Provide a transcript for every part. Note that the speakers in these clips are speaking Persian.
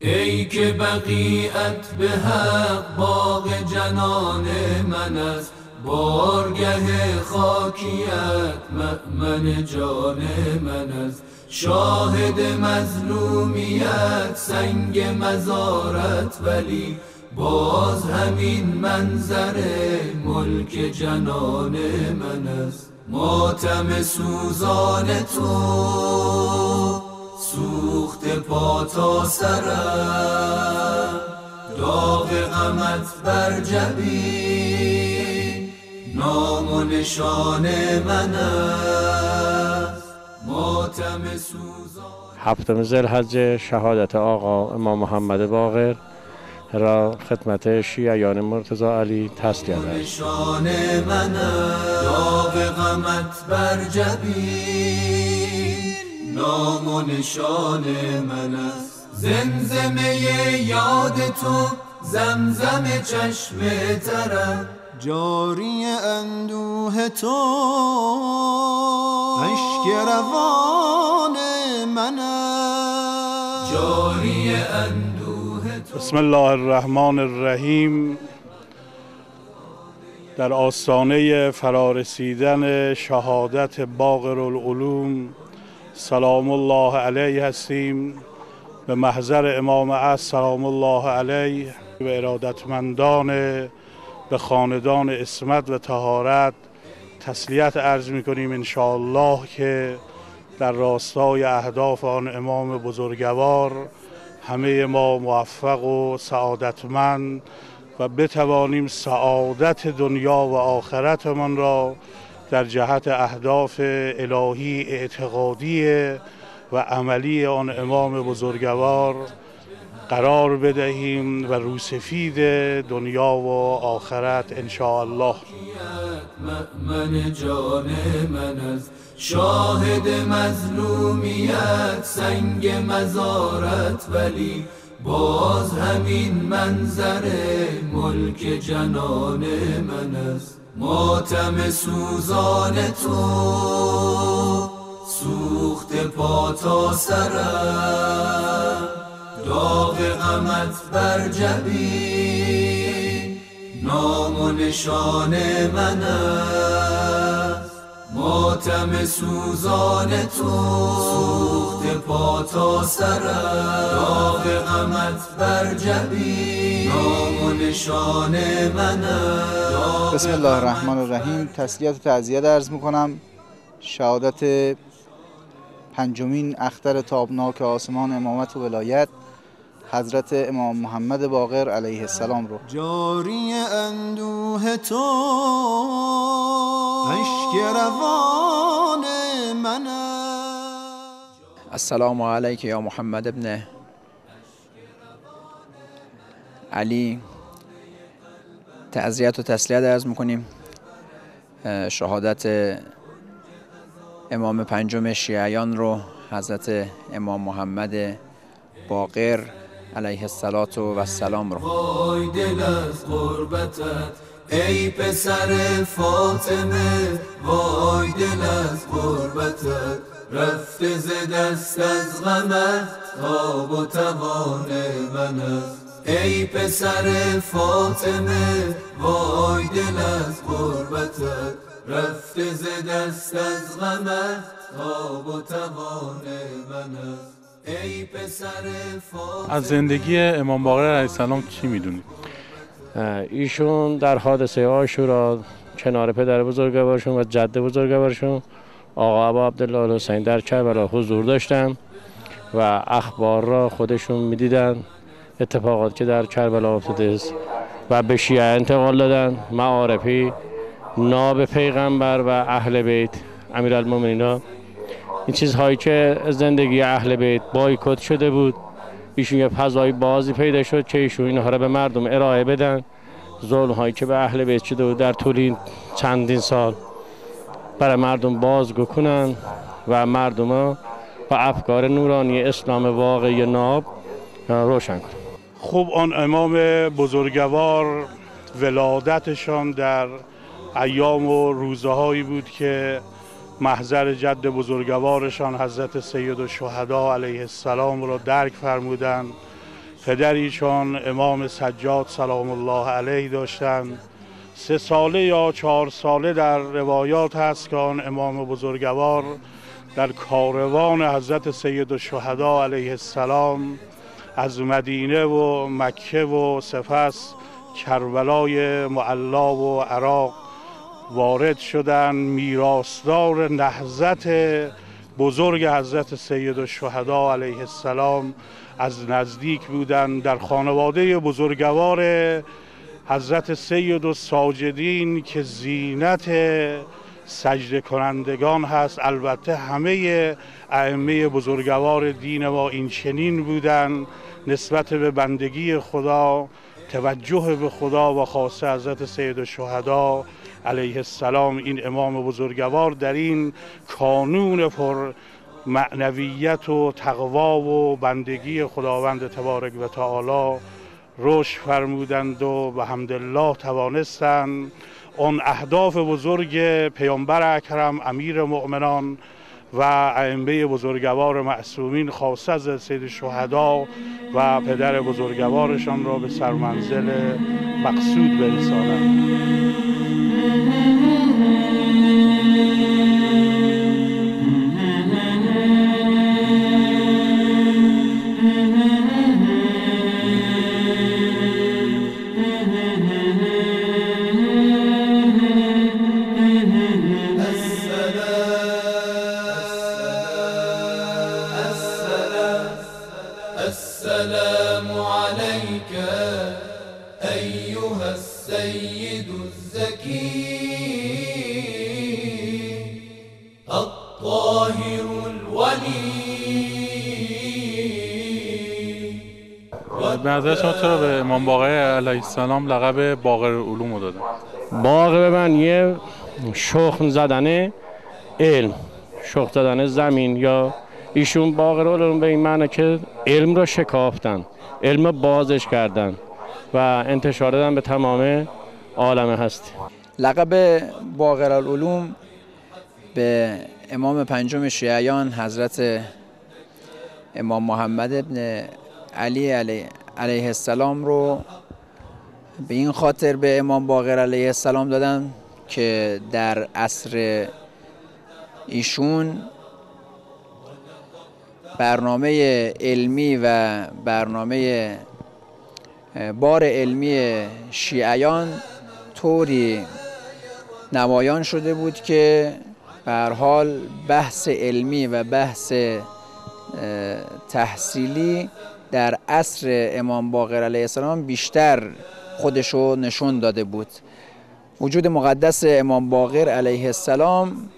ای که بقیت به حق باغ جنان من است بارگه خاکیت مأمن جان من است. شاهد مظلومیت سنگ مزارت ولی باز همین منظر ملک جنان من است. ماتم سوزان تو سوخت پا تا سرم. داغ غمت بر جبین نام و نشان من است ماتم سوزان. هفتم زلحج شهادت آقا امام محمد باقر را خدمت شیعیان مرتضا علی تسلیت است نشان من داغ غمت بر جبین نام و نشان من است. زمزمه یاد تو زمزم چشم ترم جاری اندوه تو اشک روان من است. جاری اندوه تو. بسم الله الرحمن الرحیم. در آستانه فرارسیدن شهادت باقر العلوم سلام الله علیه هستیم به محضر امام عصر سلام الله علیه و ارادتمندان به خاندان اسمت و تهارت تسلیت عرض می کنیم انشاءالله که در راستای اهداف آن امام بزرگوار همه ما موفق و سعادتمند و بتوانیم سعادت دنیا و آخرتمان را در جهت اهداف الهی اعتقادی و عملی آن امام بزرگوار قرار بدهیم و روسفید دنیا و آخرت ان الله جان من است شاهد مظلومیت سنگ مزارت ولی باز همین منظر ملک جنان من است. ماتم سوزان تو سوخت پا تا سرم. داغ غمت بر جبین نام و نشان من ماتم سوزان تو سوخت پا تا سرم. داغ غمت بر جبین نام و نشان من است. بسم الله الرحمن الرحیم. تسلیت و تعذیت عرض می‌کنم. شهادت پنجمین اختر تابناک آسمان امامت و ولایت حضرت امام محمد باقر علیه السلام رو. جاری اندوه تو اشک روان من السلام علیک یا محمد ابن علی. تعذیت و تسلیت عرض می‌کنیم. شهادت امام پنجم شیعیان رو حضرت امام محمد باقر علیه السلام و السلام رو. وای دل از غربتت ای پسر فاطمه. وای دل از غربتت رفته ز دست از غمت تاب و توان من است ای پسر فاطمه وای دل از غربتت رفته ز دست از غمت تاب و توان من است ای پسر فاطمه. از زندگی امام باقر علیه السلام چی می‌دونید ایشون در حادثه آشورا کنار پدر بزرگوارشون و جد بزرگوارشون آقا ابا عبدالله حسین در کربلا حضور داشتن و اخبار را خودشون می‌دیدن. اتفاقات که در کربلا افتاده است و به شیعه انتقال دادن معارفی ناب پیغمبر و اهل بیت امیرالمومنین ها. این چیزهایی که زندگی اهل بیت بایکوت شده بود ایشون یه فضای بازی پیدا شد که ایشون اینها را به مردم ارائه بدن. ظلم هایی که به اهل بیت شده بود در طول این چندین سال برای مردم بازگو کنن و مردم ها با افکار نورانی اسلام واقعی ناب روشن کنن. خب آن امام بزرگوار ولادتشان در ایام و روزهایی بود که محضر جد بزرگوارشان حضرت سید الشهدا علیه السلام را درک فرمودند. پدریشان امام سجاد سلام الله علیه داشتند. سه ساله یا چهار ساله در روایات هست که آن امام بزرگوار در کاروان حضرت سید الشهدا علیه السلام از مدینه و مکه و سپس کربلای معلا و عراق وارد شدن میراستار نهزت بزرگ حضرت سید الشهدا علیه السلام از نزدیک بودن در خانواده بزرگوار حضرت سید و ساجدین که زینت سجده کنندگان هست. البته همه ائمه بزرگوار دین ما این چنین بودن نسبت به بندگی خدا توجه به خدا و خاصه حضرت سید الشهدا علیه السلام. این امام بزرگوار در این کانون پر معنویت و تقوا و بندگی خداوند تبارک و تعالی رشد فرمودند و به حمدالله توانستند. اون اهداف بزرگ پیامبر اکرم امیر مؤمنان و ائمه بزرگوار معصومین خاصه از سید شهدا و پدر بزرگوارشان را به سرمنزل مقصود برسانند. به نظر شما چرا به امام باقر علیه السلام لقب باقر علوم رو دادن؟ باغ به من یه شخم زدن علم. شخم زدن زمین. یا ایشون باغ علوم به این معنی که علم رو شکافتن علم بازش کردن و انتشار دادن به تمام عالم هستی لقب باقر العلوم به امام پنجم شیعیان حضرت امام محمد ابن علی علیه, السلام رو به این خاطر به امام باقر علیه السلام دادن که در عصر ایشون برنامه علمی و برنامه بار علمی شیعیان طوری نمایان شده بود که به حال بحث علمی و بحث تحصیلی در عصر امام باقر علیه السلام بیشتر خودشو نشون داده بود. وجود مقدس امام باقر علیه السلام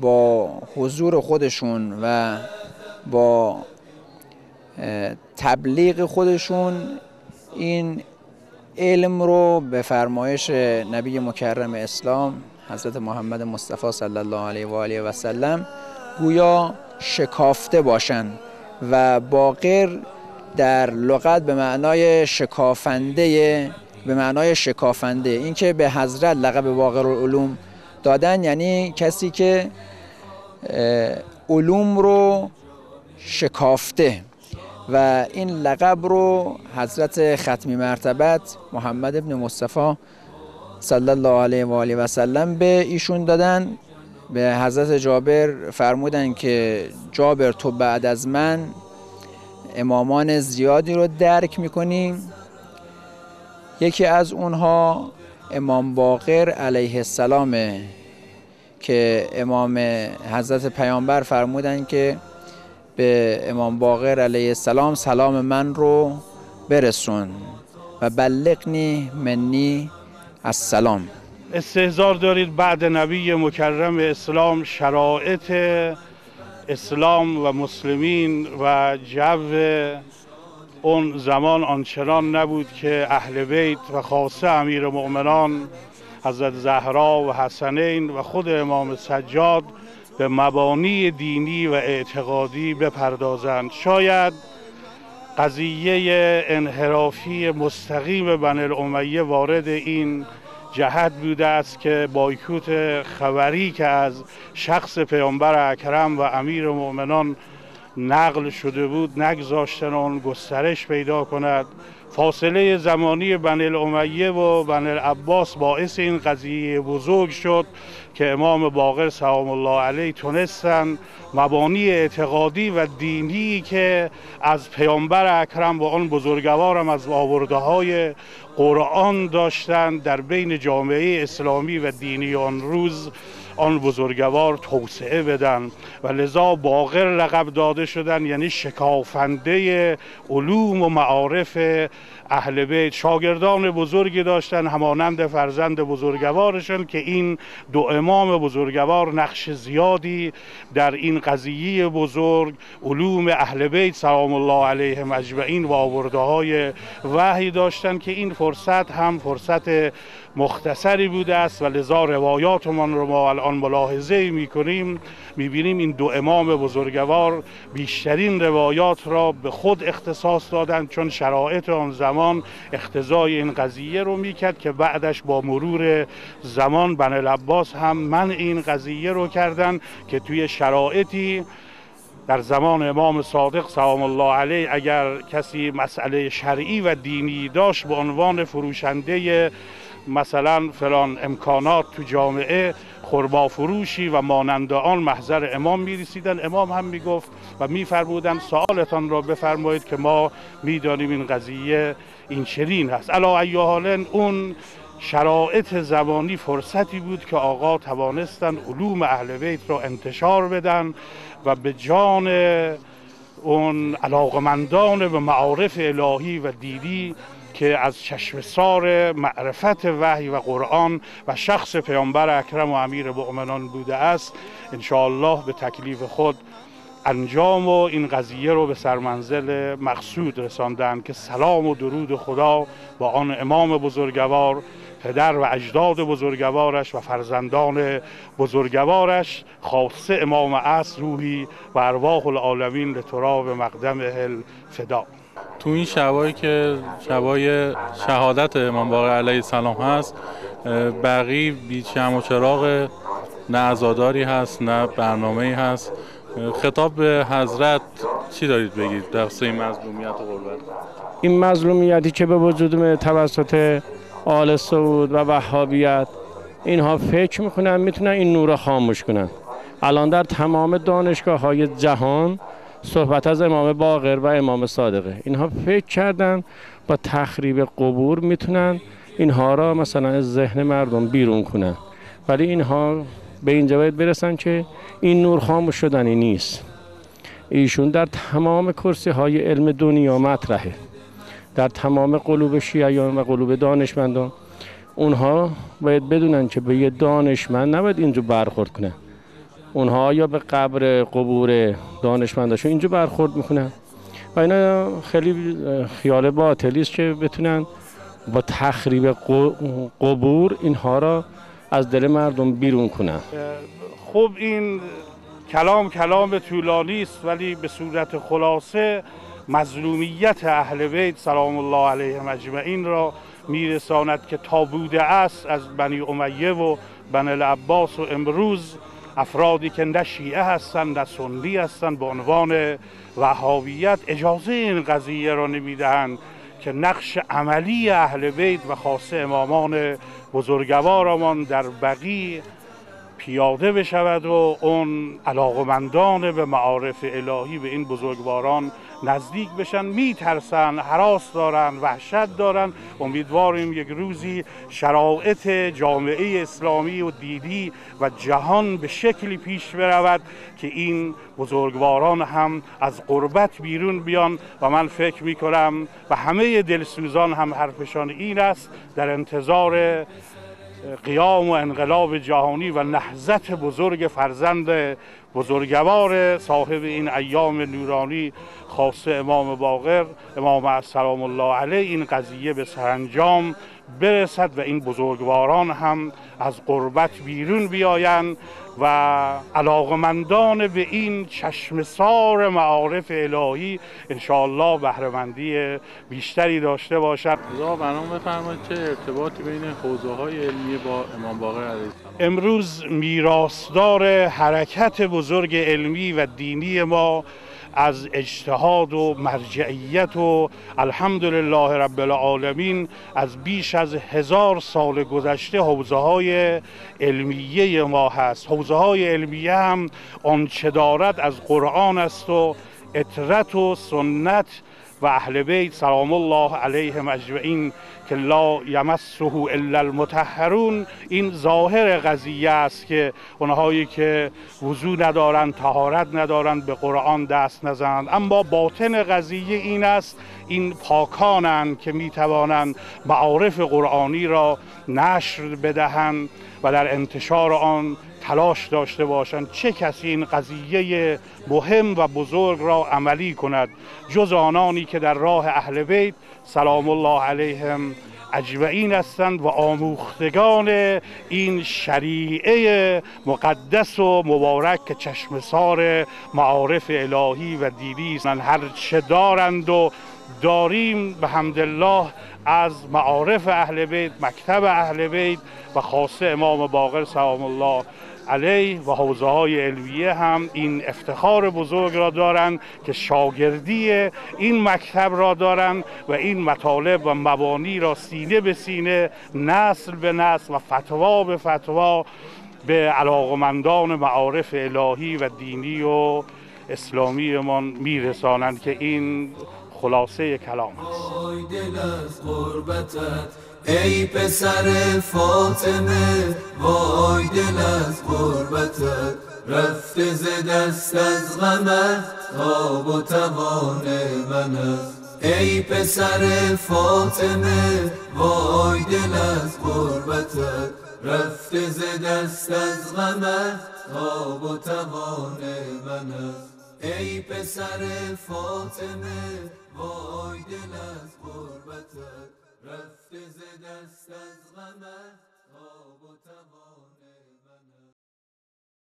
با حضور خودشون و با تبلیغ خودشون این علم رو به فرمایش نبی مکرم اسلام حضرت محمد مصطفی صلی الله علیه و آله و سلم گویا شکافته باشند و باقر در لغت به معنای شکافنده به معنای شکافنده اینکه به حضرت لقب باقر العلوم دادن یعنی کسی که علوم رو شکافته و این لقب رو حضرت ختمی مرتبت محمد ابن مصطفی صلی الله علیه و آله و سلم به ایشون دادن. به حضرت جابر فرمودن که جابر تو بعد از من امامان زیادی رو درک می‌کنیم یکی از اونها امام باقر علیه السلامه که امام حضرت پیامبر فرمودن که به امام باقر علیه السلام سلام من رو برسون و بلغنی منی السلام. استهزار دارید بعد نبی مکرم اسلام شرایط اسلام و مسلمین و جو اون زمان آنچنان نبود که اهل بیت و خاصه امیر مؤمنان حضرت زهرا و حسنین و خود امام سجاد به مبانی دینی و اعتقادی بپردازند. شاید قضیه انحرافی مستقیم بن الامیه وارد این جهت بوده است که بایکوت خبری که از شخص پیامبر اکرم و امیر مؤمنان نقل شده بود نگذاشتن آن گسترش پیدا کند. فاصله زمانی بن الامیه و بن العباس باعث این قضیه بزرگ شد. که امام باقر سلام الله علیه تونستن مبانی اعتقادی و دینی که از پیامبر اکرم و آن بزرگوارم از آورده های قرآن داشتند در بین جامعه اسلامی و دینی آن روز آن بزرگوار توسعه بدن و لذا باقر لقب داده شدن یعنی شکافنده علوم و معارف اهل بیت. شاگردان بزرگی داشتن همانند فرزند بزرگوارشون که این دو امام بزرگوار نقش زیادی در این قضیه بزرگ علوم اهل بیت سلام الله علیهم اجمعین و آورده های وحی داشتن که این فرصت هم فرصت مختصری بوده است و لذا روایاتمان رو ما الان ملاحظه می کنیم می بینیم این دو امام بزرگوار بیشترین روایات را به خود اختصاص دادند چون شرایط آن زمان اختزای این قضیه رو می‌کرد که بعدش با مرور زمان بن العباس هم من این قضیه رو کردن که توی شرایطی در زمان امام صادق سلام الله علیه اگر کسی مسئله شرعی و دینی داشت به عنوان فروشنده مثلا فلان امکانات تو جامعه خربا فروشی و مانند آن محضر امام می رسیدن امام هم می گفت و می فرمودن سوالتان را بفرمایید که ما می‌دانیم این قضیه این چرین هست علا حالا اون شرایط زمانی فرصتی بود که آقا توانستن علوم اهل بیت را انتشار بدن و به جان اون علاقمندان به معارف الهی و دیدی که از چشم سار معرفت وحی و قرآن و شخص پیامبر اکرم و امیر مؤمنان بوده است الله به تکلیف خود انجام و این قضیه رو به سرمنزل مقصود رساندن که سلام و درود خدا با آن امام بزرگوار پدر و اجداد بزرگوارش و فرزندان بزرگوارش خاصه امام عصر روحی و ارواح العالمین لتراب مقدم هل فدا تو این شبایی که شبای شهادت امام باقر علیه السلام هست بقی بیچم و چراغ نه ازاداری هست نه برنامه هست. خطاب به حضرت چی دارید بگید؟ در این مظلومیت و غربت. این مظلومیتی که به وجود توسط آل سعود و وهابیت اینها فکر می‌کنن می‌تونن این نور خاموش کنن. الان در تمام دانشگاه های جهان صحبت از امام باقر و امام صادقه. اینها فکر کردن با تخریب قبور می‌تونن اینها را مثلا از ذهن مردم بیرون کنن. ولی اینها به اینجا باید برسن که این نور خاموش شدنی نیست. ایشون در تمام کرسی های علم دنیا مطرحه. در تمام قلوب شیعیان و قلوب دانشمندان اونها باید بدونن که به یه دانشمند نباید اینجا برخورد کنن. اونها یا به قبر قبور دانشمنداشون اینجا برخورد می‌کنن. و اینا خیلی خیال باطلی است که بتونن با تخریب قبور اینها را از دل مردم بیرون کنن. خب این کلام کلام طولانی است ولی به صورت خلاصه مظلومیت اهل بیت سلام الله علیهم اجمعین را میرساند که تا بوده است از بنی امیه و بن العباس و امروز افرادی که نه شیعه هستند نه سنی هستند به عنوان وهابیت اجازه این قضیه را نمی‌دهند که نقش عملی اهل بیت و خاصه امامان بزرگوارمان در بقی پیاده بشود و اون علاقمندان به معارف الهی به این بزرگواران نزدیک بشن میترسن حراس دارن وحشت دارن. امیدواریم یک روزی شرایط جامعه اسلامی و دیدی و جهان به شکلی پیش برود که این بزرگواران هم از قربت بیرون بیان و من فکر می کنم و همه دلسوزان هم حرفشان این است. در انتظار قیام و انقلاب جهانی و نهزت بزرگ فرزند بزرگوار صاحب این ایام نورانی خاصه امام باقر امام سلام الله علیه این قضیه به سرانجام برسد و این بزرگواران هم از قربت بیرون بیایند و علاقمندان به این چشمسار معارف الهی انشاءالله بهرهمندی بیشتری داشته باشد. خدا برنامه بفرمایید چه ارتباطی بین حوزه های علمی با امام باقر علیه امروز میراثدار حرکت بزرگ علمی و دینی ما از اجتهاد و مرجعیت و الحمدلله رب العالمین از بیش از هزار سال گذشته حوزه های علمیه ما هست. حوزه های علمیه هم آنچه دارد از قرآن است و اطرت و سنت و اهل بیت سلام الله علیهم اجمعین که لا یمسه الا المتحرون این ظاهر قضیه است که اونهایی که وضو ندارند تهارت ندارند به قرآن دست نزنند. اما باطن قضیه این است این پاکانند که می‌توانند معارف قرآنی را نشر بدهند و در انتشار آن تلاش داشته باشند چه کسی این قضیه مهم و بزرگ را عملی کند. جز آنانی که در راه اهل بیت سلام الله علیهم اجمعین هستند و آموختگان این شریعه مقدس و مبارک که چشم سار معارف الهی و دینی است هر چه دارند و داریم به حمدالله از معارف اهل بیت مکتب اهل بیت و خاصه امام باقر سلام الله علیه و حوزه های علمیه هم این افتخار بزرگ را دارند که شاگردی این مکتب را دارند و این مطالب و مبانی را سینه به سینه نسل به نسل و فتوا به فتوا به علاقمندان معارف الهی و دینی و اسلامی من میرسانند که این خلاصه کلام است. ای پسر فاطمه. وای دل از قربتت رفته ز دست از غمت تاب و توان من است ای پسر فاطمه وای دل از قربتت رفته ز دست از غمت تاب و توان من است ای پسر فاطمه وای دل از قربتت رفته ز دست از غمت